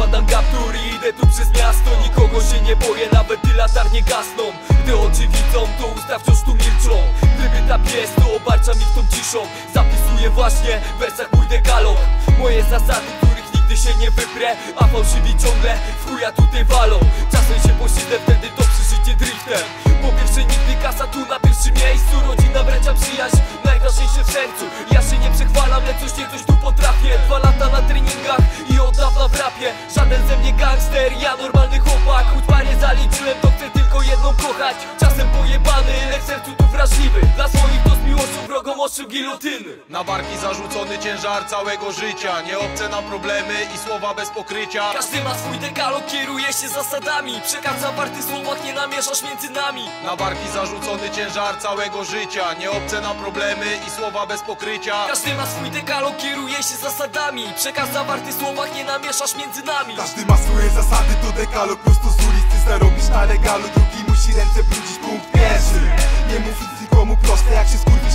zakładam kaptur i idę tu przez miasto. Nikogo się nie boję, nawet gdy latarnie gasną. Gdy oczy widzą, to usta wciąż tu milczą. Gdyby ta pies, to obarcza mi tą ciszą. Zapisuję właśnie w wersach mój dekalog Moje zasady, których nigdy się nie wyprę A fałszywi ciągle w chuja tutaj walą. Czasem się posiedzę, wtedy to przeżycie driftem. Po pierwsze nigdy kasa tu na pierwszym miejscu. Rodzina, bracia, przyjaźń, najważniejsze w sercu. Ja się przechwalam, lecz coś nie coś tu potrafię. Dwa lata na treningach i od dawna w rapie. Żaden ze mnie gangster, ja normalny chłopak. Choć parę zaliczyłem, to chcę tylko jedną kochać. Czasem pojebany, lecz sercu wrażliwy. Dla swoich to z miłością wrogą ostrzył gilotyny Na barki zarzucony ciężar całego życia. Nie obce nam problemy i słowa bez pokrycia. Każdy ma swój dekalog, kieruje się zasadami. Przekaz zawarty w słowach, nie namieszasz między nami. Na barki zarzucony ciężar całego życia. Nie obce nam problemy i słowa bez pokrycia. Każdy ma swój dekalog, kieruje się zasadami. Przekaz zawarty w słowach, nie namieszasz między nami. Każdy ma swoje zasady, to dekalog prosto z ulicy Zarobisz na legalu, drugi musi ręce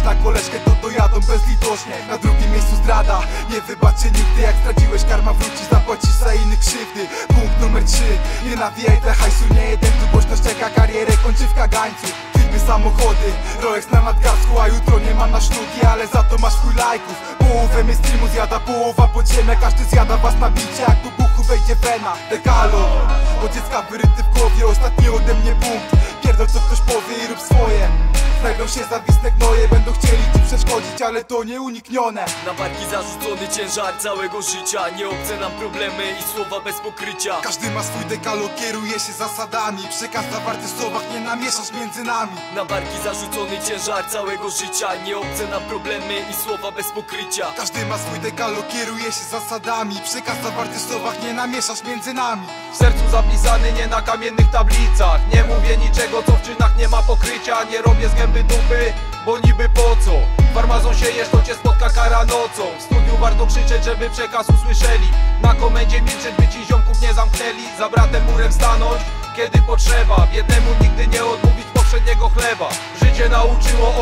na koleżkę, to dojadą bezlitośnie. Na drugim miejscu zdrada. Nie wybaczę nigdy Jak straciłeś karma wróci Zapłacisz za innych krzywdy. Punkt numer trzy. Nie nawijaj te hajsu. Nie jeden tu głośno ścieka karierę w kagańcu. Filmy, samochody Rolex na nadgarstku A jutro nie ma na sztuki Ale za to masz chuj lajków. Połowę mnie streamu zjada Połowa podziemia Każdy zjada was na bicie Jak po buchu wejdzie wena. Dekalo Od dziecka wyryty w głowie. Ostatni ode mnie punkt. Pierdol co ktoś powie i rób swoje. Znajdą się zawisne gnoje Ale to nieuniknione. Na barki zarzucony ciężar całego życia. Nie obce nam problemy i słowa bez pokrycia. Każdy ma swój dekalog, kieruje się zasadami. Przekaz zawarty w słowach, nie namieszasz między nami. Na barki zarzucony ciężar całego życia. Nie obce nam problemy i słowa bez pokrycia. Każdy ma swój dekalog, kieruje się zasadami. Przekaz zawarty w słowach, nie namieszasz między nami. W sercu zapisany nie na kamiennych tablicach. Nie mówię niczego co w czynach nie ma pokrycia. Nie robię z gęby dupy, bo niby po co Farmazon siejesz to cię spotka kara nocą. W studiu warto krzyczeć żeby przekaz usłyszeli. Na komendzie milczeć by ci ziomków nie zamknęli. Za bratem murem stanąć kiedy potrzeba. Biednemu nigdy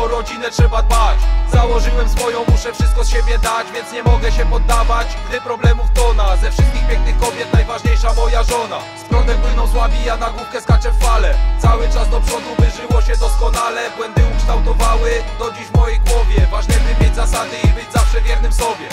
o rodzinę trzeba dbać. Założyłem swoją, muszę wszystko z siebie dać Więc nie mogę się poddawać, gdy problemów tona Ze wszystkich pięknych kobiet najważniejsza moja żona. Z prądem płyną słabi, ja na główkę skaczę w fale. Cały czas do przodu, by żyło się doskonale. Błędy ukształtowały do dziś w mojej głowie. Ważne by mieć zasady i być zawsze wiernym sobie